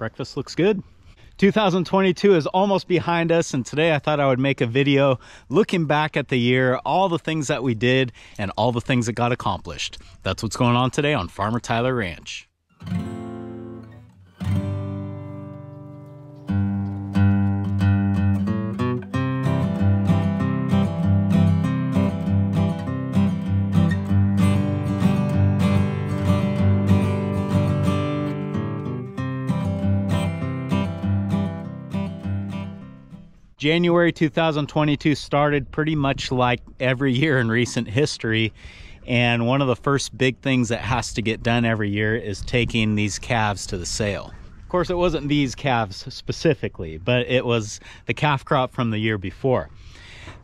breakfast looks good. 2022 is almost behind us and today I thought I would make a video looking back at the year, all the things that we did and all the things that got accomplished. That's what's going on today on Farmer Tyler Ranch. January 2022 started pretty much like every year in recent history. And one of the first big things that has to get done every year is taking these calves to the sale. Of course, it wasn't these calves specifically, but it was the calf crop from the year before.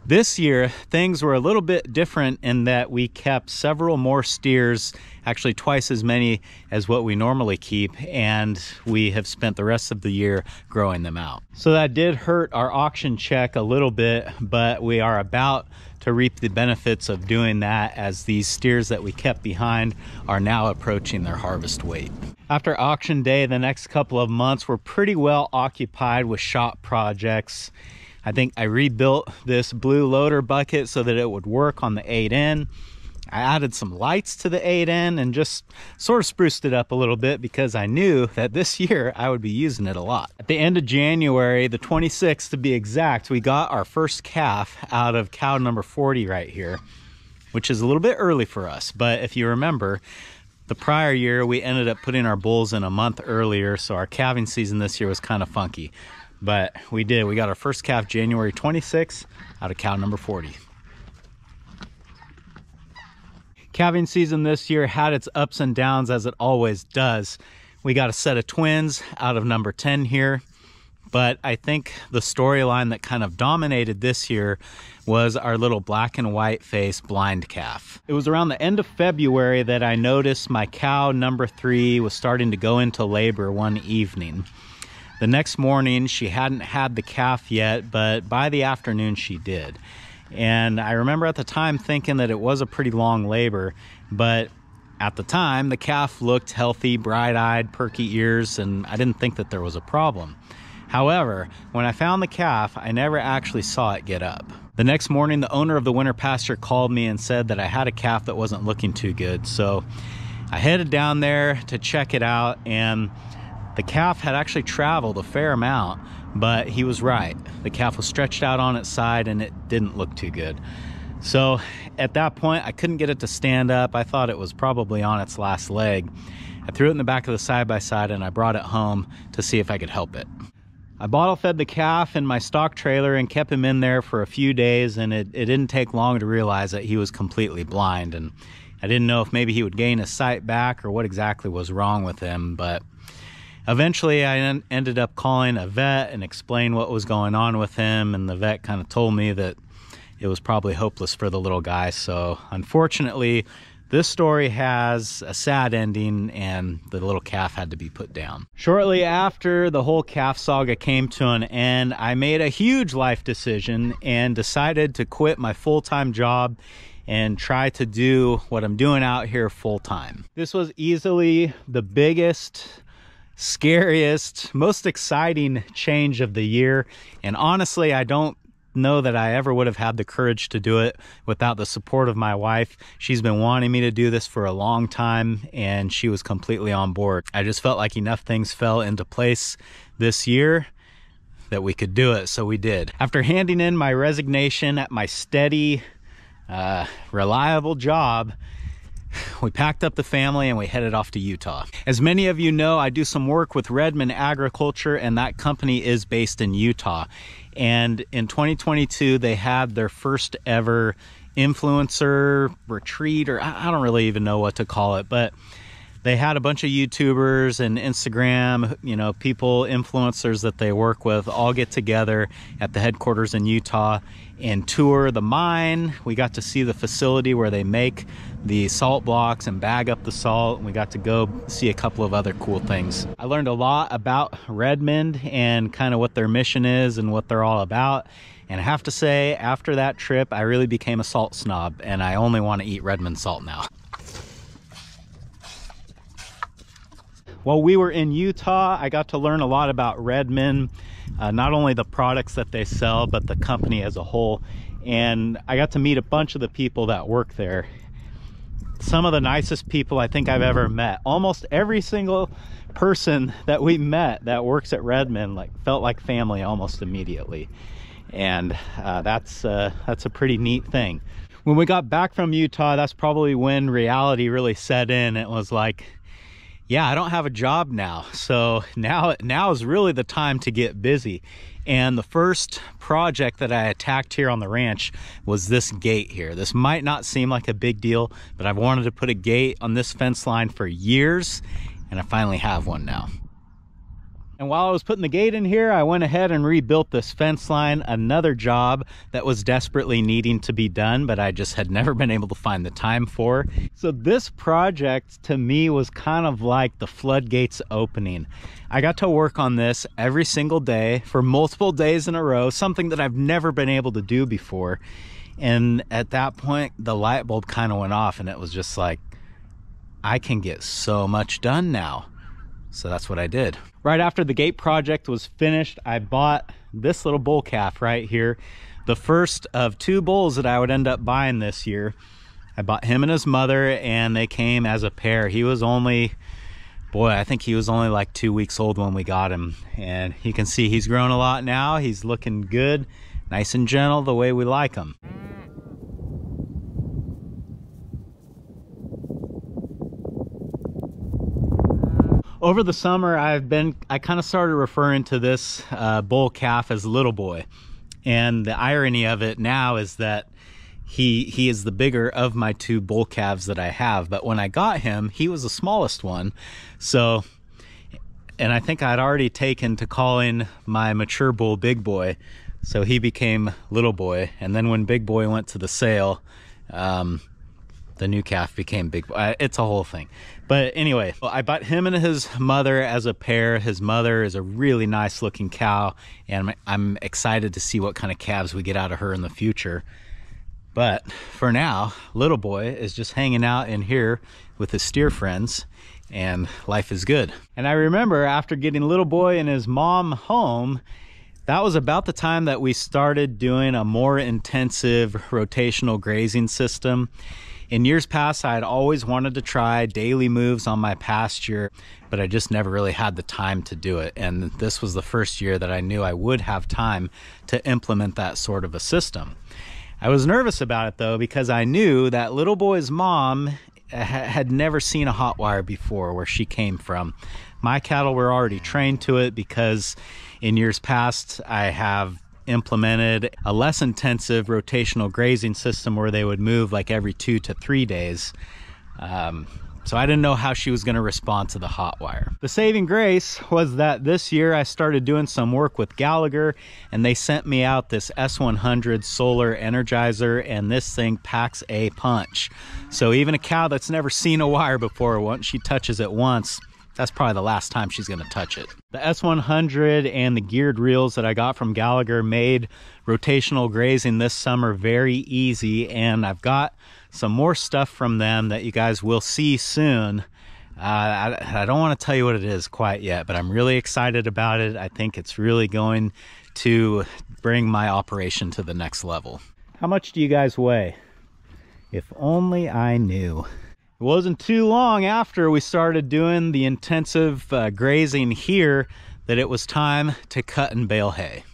This year, things were a little bit different in that we kept several more steers, actually twice as many as what we normally keep, and we have spent the rest of the year growing them out. So that did hurt our auction check a little bit, but we are about to reap the benefits of doing that as these steers that we kept behind are now approaching their harvest weight. After auction day, the next couple of months were pretty well occupied with shop projects I think I rebuilt this blue loader bucket so that it would work on the 8N. I added some lights to the 8N and just sort of spruced it up a little bit because I knew that this year I would be using it a lot. At the end of January, the 26th to be exact, we got our first calf out of cow number 40 right here, which is a little bit early for us. But if you remember, the prior year we ended up putting our bulls in a month earlier, so our calving season this year was kind of funky. But we did. We got our first calf January 26th out of cow number 40. Calving season this year had its ups and downs as it always does. We got a set of twins out of number 10 here. But I think the storyline that kind of dominated this year was our little black and white face blind calf. It was around the end of February that I noticed my cow number three was starting to go into labor one evening. The next morning, she hadn't had the calf yet, but by the afternoon, she did. And I remember at the time thinking that it was a pretty long labor, but at the time, the calf looked healthy, bright eyed, perky ears, and I didn't think that there was a problem. However, when I found the calf, I never actually saw it get up. The next morning, the owner of the winter pasture called me and said that I had a calf that wasn't looking too good. So I headed down there to check it out, and the calf had actually traveled a fair amount, but he was right. The calf was stretched out on its side and it didn't look too good. So at that point, I couldn't get it to stand up. I thought it was probably on its last leg. I threw it in the back of the side by side and I brought it home to see if I could help it. I bottle fed the calf in my stock trailer and kept him in there for a few days, and it, it didn't take long to realize that he was completely blind. And I didn't know if maybe he would gain his sight back or what exactly was wrong with him, but eventually I en- ended up calling a vet and explained what was going on with him and the vet kind of told me that it was probably hopeless for the little guy so unfortunately this story has a sad ending and the little calf had to be put down. Shortly after the whole calf saga came to an end, I made a huge life decision and decided to quit my full-time job and try to do what I'm doing out here full time. This was easily the biggest scariest, most exciting change of the year. And honestly, I don't know that I ever would have had the courage to do it without the support of my wife. She's been wanting me to do this for a long time and she was completely on board. I just felt like enough things fell into place this year that we could do it, so we did. After handing in my resignation at my steady, uh, reliable job, we packed up the family and we headed off to Utah. As many of you know, I do some work with Redmond Agriculture, and that company is based in Utah. And in 2022, they had their first ever influencer retreat, or I don't really even know what to call it, but they had a bunch of YouTubers and Instagram, you know, people, influencers that they work with all get together at the headquarters in Utah and tour the mine. We got to see the facility where they make the salt blocks and bag up the salt. We got to go see a couple of other cool things. I learned a lot about Redmond and kind of what their mission is and what they're all about. And I have to say, after that trip, I really became a salt snob and I only want to eat Redmond salt now. while we were in Utah, I got to learn a lot about Redmond, uh, not only the products that they sell, but the company as a whole. And I got to meet a bunch of the people that work there. Some of the nicest people I think I've ever met. Almost every single person that we met that works at Redmond like felt like family almost immediately. And uh, that's, uh, that's a pretty neat thing. When we got back from Utah, that's probably when reality really set in. It was like, yeah, I don't have a job now. So now, now is really the time to get busy. And the first project that I attacked here on the ranch was this gate here. This might not seem like a big deal, but I've wanted to put a gate on this fence line for years, and I finally have one now. And while I was putting the gate in here, I went ahead and rebuilt this fence line, another job that was desperately needing to be done, but I just had never been able to find the time for. So this project to me was kind of like the floodgates opening. I got to work on this every single day for multiple days in a row, something that I've never been able to do before. And at that point, the light bulb kind of went off and it was just like, I can get so much done now. So that's what I did. Right after the gate project was finished, I bought this little bull calf right here. The first of two bulls that I would end up buying this year. I bought him and his mother and they came as a pair. He was only, boy, I think he was only like two weeks old when we got him. And you can see he's grown a lot now. He's looking good, nice and gentle the way we like him. Over the summer i've been i kind of started referring to this uh, bull calf as little boy. And the irony of it now is that he he is the bigger of my two bull calves that i have. But when i got him he was the smallest one. So and i think i'd already taken to calling my mature bull big boy. So he became little boy. And then when big boy went to the sale um, the new calf became big. Uh, it's a whole thing. But anyway, I bought him and his mother as a pair. His mother is a really nice looking cow, and I'm excited to see what kind of calves we get out of her in the future. But for now, little boy is just hanging out in here with his steer friends, and life is good. And I remember after getting little boy and his mom home, that was about the time that we started doing a more intensive rotational grazing system in years past, I had always wanted to try daily moves on my pasture, but I just never really had the time to do it. And this was the first year that I knew I would have time to implement that sort of a system. I was nervous about it though, because I knew that little boy's mom had never seen a hot wire before where she came from. My cattle were already trained to it because in years past I have implemented a less intensive rotational grazing system where they would move like every two to three days. Um, so I didn't know how she was going to respond to the hot wire. The saving grace was that this year I started doing some work with Gallagher and they sent me out this S100 solar energizer and this thing packs a punch. So even a cow that's never seen a wire before, once she touches it once, that's probably the last time she's going to touch it. The S100 and the geared reels that I got from Gallagher made rotational grazing this summer very easy and I've got some more stuff from them that you guys will see soon. Uh, I, I don't want to tell you what it is quite yet, but I'm really excited about it. I think it's really going to bring my operation to the next level. How much do you guys weigh? If only I knew. It wasn't too long after we started doing the intensive uh, grazing here that it was time to cut and bale hay.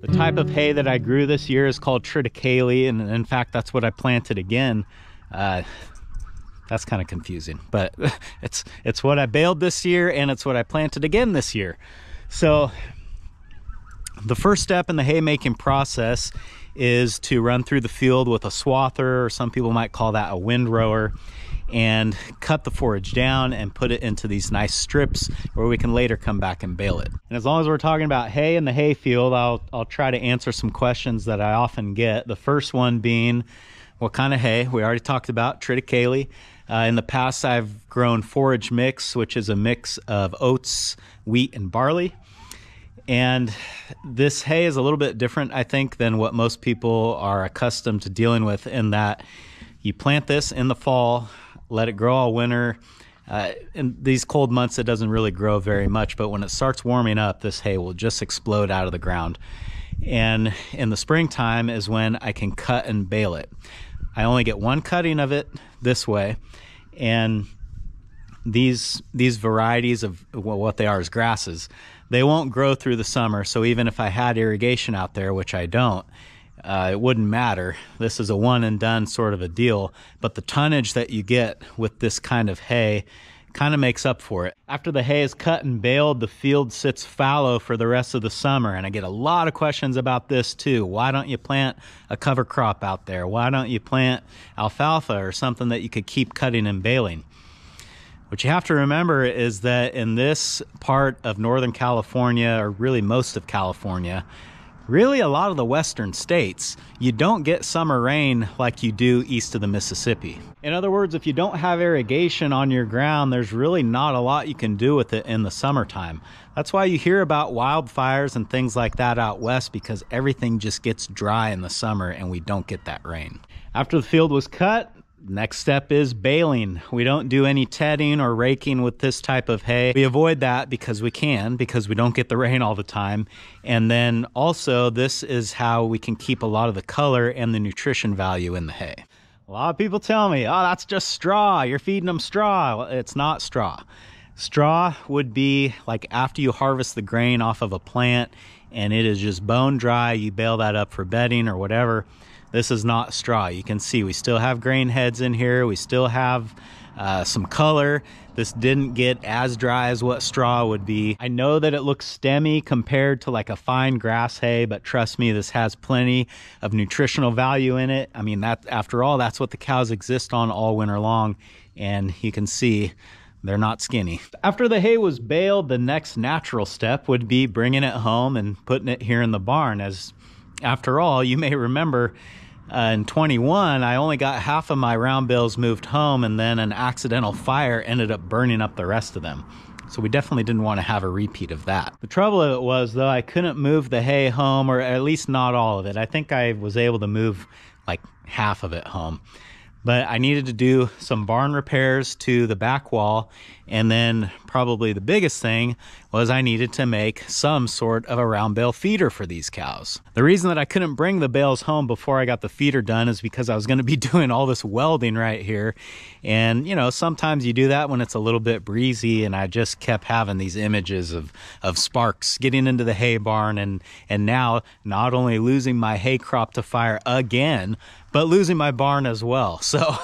The type of hay that I grew this year is called triticale, and in fact, that's what I planted again. Uh, that's kind of confusing, but it's it's what I baled this year and it's what I planted again this year. So the first step in the haymaking process is to run through the field with a swather, or some people might call that a windrower, and cut the forage down and put it into these nice strips where we can later come back and bale it. And as long as we're talking about hay in the hay field, I'll, I'll try to answer some questions that I often get. The first one being, what kind of hay? We already talked about triticale. Uh, in the past, I've grown forage mix, which is a mix of oats, wheat, and barley. And this hay is a little bit different, I think, than what most people are accustomed to dealing with in that you plant this in the fall, let it grow all winter. Uh, in these cold months, it doesn't really grow very much, but when it starts warming up, this hay will just explode out of the ground. And in the springtime is when I can cut and bale it. I only get one cutting of it this way, and these these varieties of well, what they are is grasses they won't grow through the summer. So even if I had irrigation out there, which I don't, uh, it wouldn't matter. This is a one and done sort of a deal. But the tonnage that you get with this kind of hay kind of makes up for it. After the hay is cut and baled, the field sits fallow for the rest of the summer. And I get a lot of questions about this too. Why don't you plant a cover crop out there? Why don't you plant alfalfa or something that you could keep cutting and baling? What you have to remember is that in this part of Northern California, or really most of California, really a lot of the western states, you don't get summer rain like you do east of the Mississippi. In other words, if you don't have irrigation on your ground, there's really not a lot you can do with it in the summertime. That's why you hear about wildfires and things like that out west because everything just gets dry in the summer and we don't get that rain. After the field was cut, Next step is baling. We don't do any tedding or raking with this type of hay. We avoid that because we can, because we don't get the rain all the time. And then also, this is how we can keep a lot of the color and the nutrition value in the hay. A lot of people tell me, oh, that's just straw. You're feeding them straw. Well, it's not straw. Straw would be like after you harvest the grain off of a plant and it is just bone dry, you bale that up for bedding or whatever this is not straw. You can see we still have grain heads in here. We still have uh, some color. This didn't get as dry as what straw would be. I know that it looks stemmy compared to like a fine grass hay, but trust me, this has plenty of nutritional value in it. I mean, that after all, that's what the cows exist on all winter long. And you can see they're not skinny. After the hay was baled, the next natural step would be bringing it home and putting it here in the barn. As after all, you may remember uh, in 21, I only got half of my round bales moved home, and then an accidental fire ended up burning up the rest of them. So we definitely didn't want to have a repeat of that. The trouble of it was, though, I couldn't move the hay home, or at least not all of it. I think I was able to move like half of it home but I needed to do some barn repairs to the back wall. And then probably the biggest thing was I needed to make some sort of a round bale feeder for these cows. The reason that I couldn't bring the bales home before I got the feeder done is because I was going to be doing all this welding right here. And, you know, sometimes you do that when it's a little bit breezy. And I just kept having these images of, of sparks getting into the hay barn. And, and now not only losing my hay crop to fire again, but losing my barn as well. So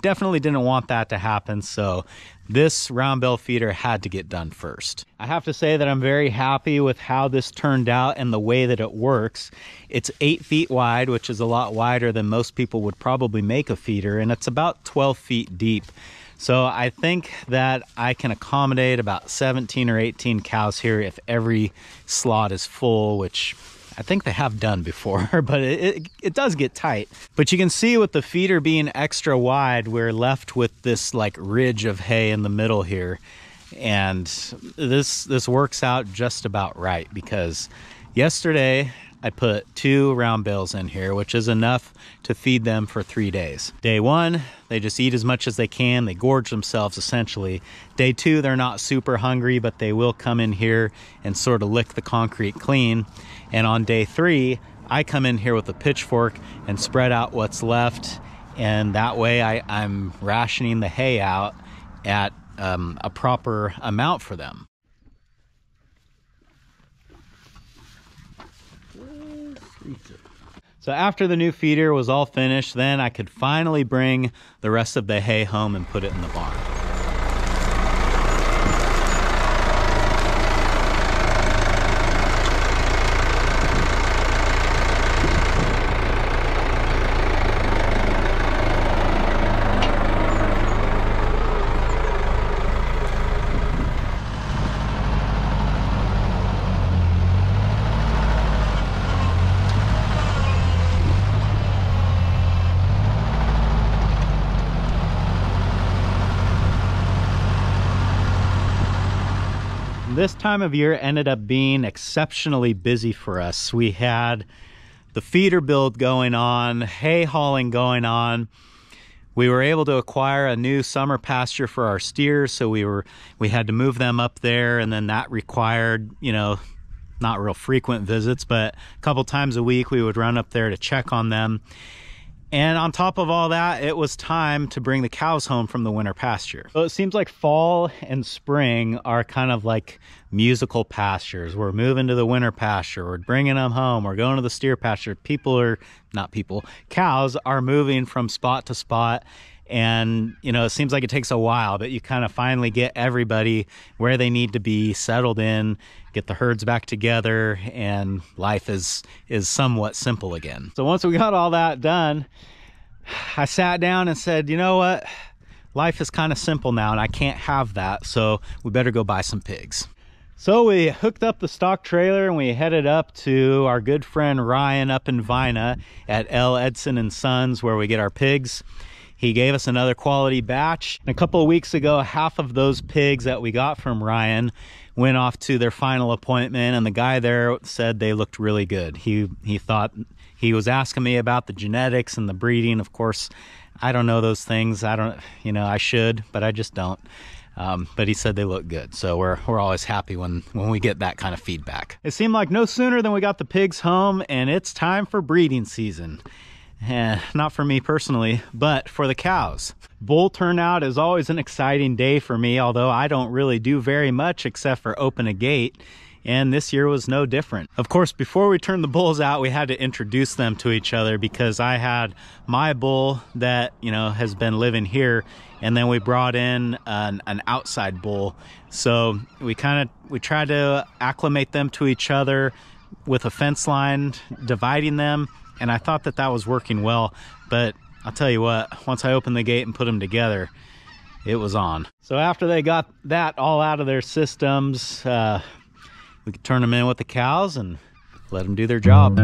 definitely didn't want that to happen. So this round bell feeder had to get done first. I have to say that I'm very happy with how this turned out and the way that it works. It's eight feet wide, which is a lot wider than most people would probably make a feeder, and it's about 12 feet deep. So I think that I can accommodate about 17 or 18 cows here if every slot is full, which I think they have done before, but it, it, it, does get tight. But you can see with the feeder being extra wide, we're left with this like ridge of hay in the middle here. And this this works out just about right because yesterday I put two round bales in here, which is enough to feed them for three days. Day one, they just eat as much as they can. They gorge themselves essentially. Day two, they're not super hungry, but they will come in here and sort of lick the concrete clean. And on day three, I come in here with a pitchfork and spread out what's left. And that way I, I'm rationing the hay out at um, a proper amount for them. So after the new feeder was all finished, then I could finally bring the rest of the hay home and put it in the barn. Time of year ended up being exceptionally busy for us. We had the feeder build going on, hay hauling going on. We were able to acquire a new summer pasture for our steers, so we were we had to move them up there, and then that required, you know, not real frequent visits, but a couple times a week we would run up there to check on them. And on top of all that, it was time to bring the cows home from the winter pasture. So it seems like fall and spring are kind of like musical pastures. We're moving to the winter pasture, we're bringing them home, we're going to the steer pasture. People are, not people, cows are moving from spot to spot and you know it seems like it takes a while but you kind of finally get everybody where they need to be settled in get the herds back together and life is is somewhat simple again so once we got all that done i sat down and said you know what life is kind of simple now and i can't have that so we better go buy some pigs so we hooked up the stock trailer and we headed up to our good friend Ryan up in Vina at L. Edson and Sons where we get our pigs. He gave us another quality batch. A couple of weeks ago, half of those pigs that we got from Ryan went off to their final appointment and the guy there said they looked really good. He he thought he was asking me about the genetics and the breeding. Of course, I don't know those things. I don't, you know, I should, but I just don't. Um, but he said they look good. So we're, we're always happy when, when we get that kind of feedback. It seemed like no sooner than we got the pigs home and it's time for breeding season. Eh, not for me personally, but for the cows. Bull turnout is always an exciting day for me, although I don't really do very much except for open a gate. And this year was no different. Of course, before we turned the bulls out, we had to introduce them to each other because I had my bull that, you know, has been living here. And then we brought in an, an outside bull. So we kind of, we tried to acclimate them to each other with a fence line dividing them and I thought that that was working well, but I'll tell you what, once I opened the gate and put them together, it was on. So after they got that all out of their systems, uh, we could turn them in with the cows and let them do their job.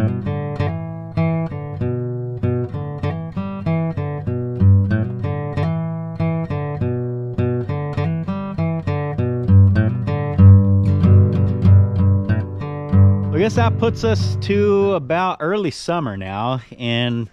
Guess that puts us to about early summer now. And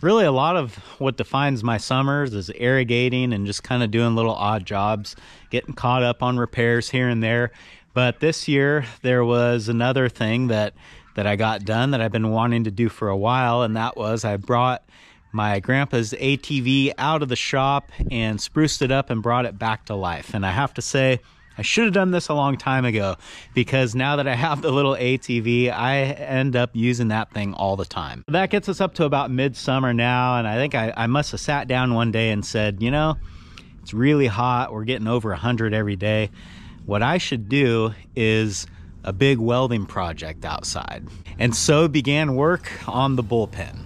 really a lot of what defines my summers is irrigating and just kind of doing little odd jobs, getting caught up on repairs here and there. But this year there was another thing that that I got done that I've been wanting to do for a while, and that was I brought my grandpa's ATV out of the shop and spruced it up and brought it back to life. And I have to say, I should have done this a long time ago because now that I have the little ATV, I end up using that thing all the time. That gets us up to about midsummer now, and I think I, I must have sat down one day and said, you know, it's really hot. We're getting over 100 every day. What I should do is a big welding project outside. And so began work on the bullpen.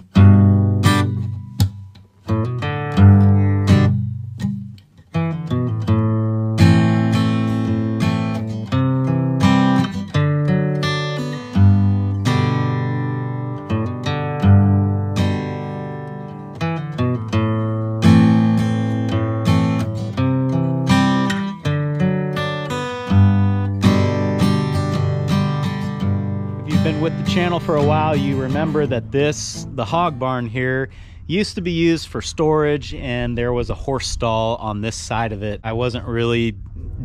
Channel for a while, you remember that this, the hog barn here, used to be used for storage and there was a horse stall on this side of it. I wasn't really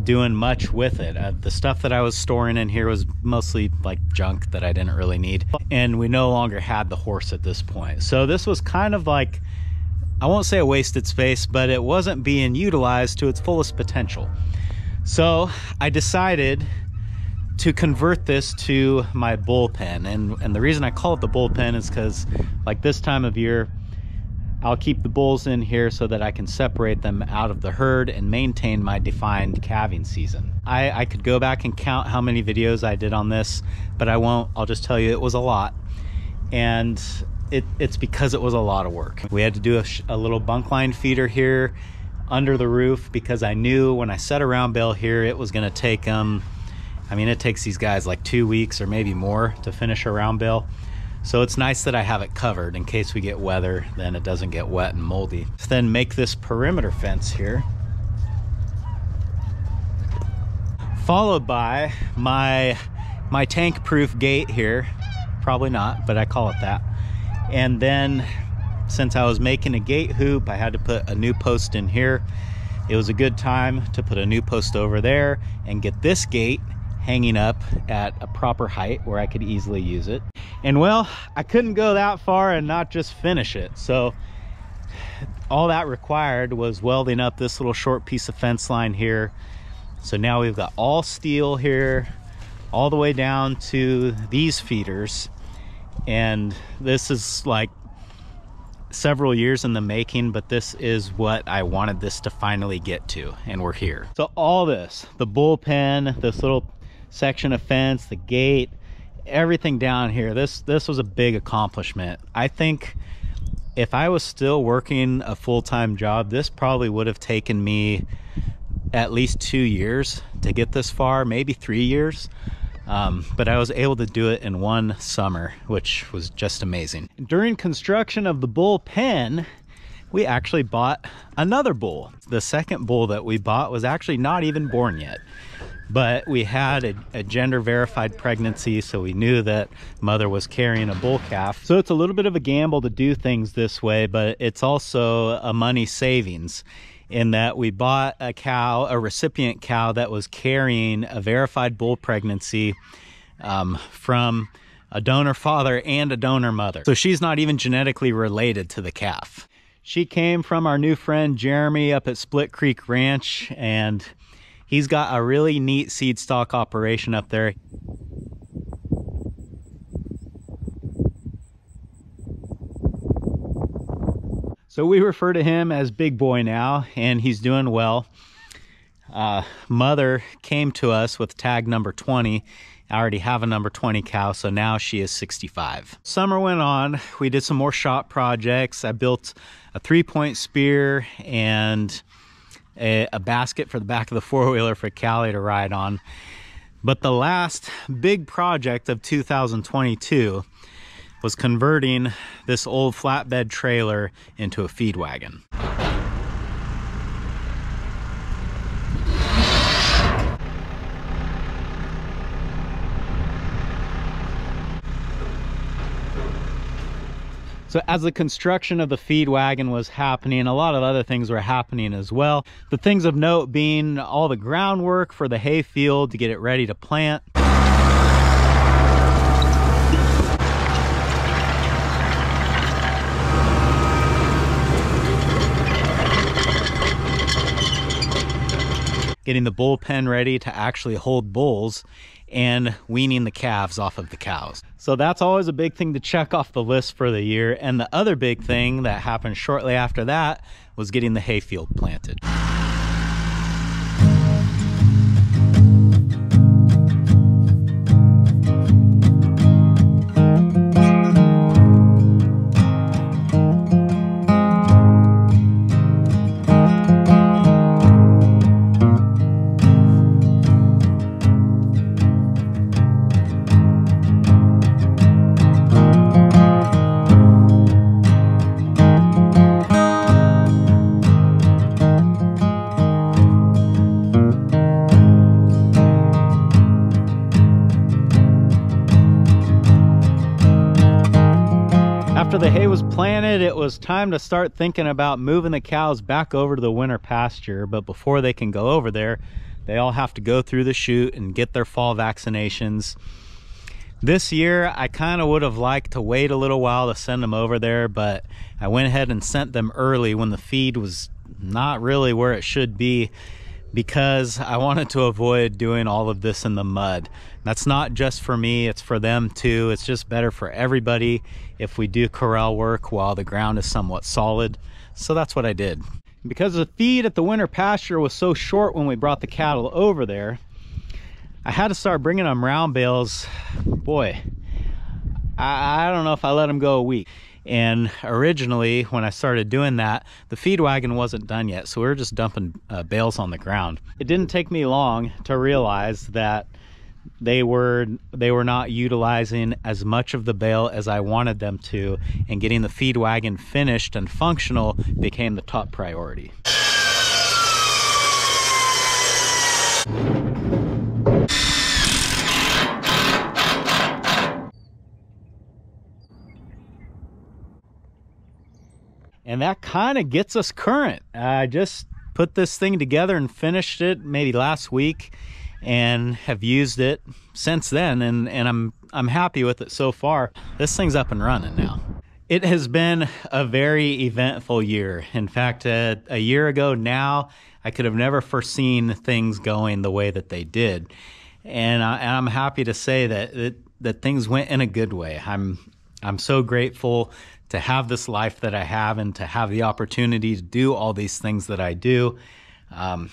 doing much with it. Uh, the stuff that I was storing in here was mostly like junk that I didn't really need. And we no longer had the horse at this point. So this was kind of like, I won't say a wasted space, but it wasn't being utilized to its fullest potential. So I decided to convert this to my bullpen. And, and the reason I call it the bullpen is because like this time of year, I'll keep the bulls in here so that I can separate them out of the herd and maintain my defined calving season. I, I could go back and count how many videos I did on this, but I won't. I'll just tell you it was a lot. And it, it's because it was a lot of work. We had to do a, a little bunk line feeder here under the roof because I knew when I set a round bale here, it was gonna take them um, I mean, it takes these guys like two weeks or maybe more to finish a round bale. So it's nice that I have it covered in case we get weather, then it doesn't get wet and moldy. Then make this perimeter fence here. followed by my my tank proof gate here probably not but I call it that and then since I was making a gate hoop I had to put a new post in here it was a good time to put a new post over there and get this gate hanging up at a proper height where I could easily use it and well I couldn't go that far and not just finish it so all that required was welding up this little short piece of fence line here so now we've got all steel here, all the way down to these feeders. And this is like several years in the making, but this is what I wanted this to finally get to, and we're here. So all this, the bullpen, this little section of fence, the gate, everything down here, this, this was a big accomplishment. I think if I was still working a full-time job, this probably would have taken me at least two years to get this far, maybe three years. Um, but I was able to do it in one summer, which was just amazing. During construction of the bull pen, we actually bought another bull. The second bull that we bought was actually not even born yet. But we had a, a gender verified pregnancy, so we knew that mother was carrying a bull calf. So it's a little bit of a gamble to do things this way, but it's also a money savings in that we bought a cow, a recipient cow that was carrying a verified bull pregnancy um, from a donor father and a donor mother. So she's not even genetically related to the calf. She came from our new friend Jeremy up at Split Creek Ranch, and he's got a really neat seed stock operation up there. So we refer to him as Big Boy now, and he's doing well. Uh, mother came to us with tag number 20. I already have a number 20 cow, so now she is 65. Summer went on. We did some more shop projects. I built a three-point spear and a, a basket for the back of the four-wheeler for Callie to ride on. But the last big project of 2022 was converting this old flatbed trailer into a feed wagon. So as the construction of the feed wagon was happening, a lot of other things were happening as well. The things of note being all the groundwork for the hay field to get it ready to plant. getting the bullpen ready to actually hold bulls and weaning the calves off of the cows. So that's always a big thing to check off the list for the year. And the other big thing that happened shortly after that was getting the hayfield planted. Planted, it was time to start thinking about moving the cows back over to the winter pasture. But before they can go over there, they all have to go through the chute and get their fall vaccinations. This year, I kind of would have liked to wait a little while to send them over there, but I went ahead and sent them early when the feed was not really where it should be because I wanted to avoid doing all of this in the mud. That's not just for me, it's for them too. It's just better for everybody if we do corral work while the ground is somewhat solid. So that's what I did. Because the feed at the winter pasture was so short when we brought the cattle over there, I had to start bringing them round bales. Boy, I, I don't know if I let them go a week. And originally, when I started doing that, the feed wagon wasn't done yet. So we were just dumping uh, bales on the ground. It didn't take me long to realize that they were they were not utilizing as much of the bale as I wanted them to and getting the feed wagon finished and functional became the top priority. And that kind of gets us current. I just put this thing together and finished it maybe last week and have used it since then and, and I'm I'm happy with it so far. This thing's up and running now. It has been a very eventful year. In fact, a year ago now, I could have never foreseen things going the way that they did. And, I, am happy to say that, that that things went in a good way. I'm I'm so grateful to have this life that I have and to have the opportunity to do all these things that I do. Um,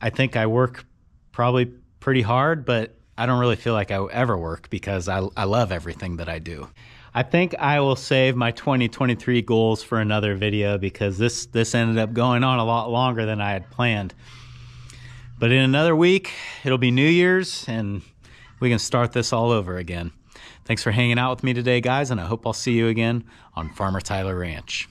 I think I work probably pretty hard, but I don't really feel like I ever work because I, I love everything that I do. I think I will save my 2023 goals for another video because this this ended up going on a lot longer than I had planned. But in another week, it'll be New Year's and we can start this all over again. Thanks for hanging out with me today, guys, and I hope I'll see you again on Farmer Tyler Ranch.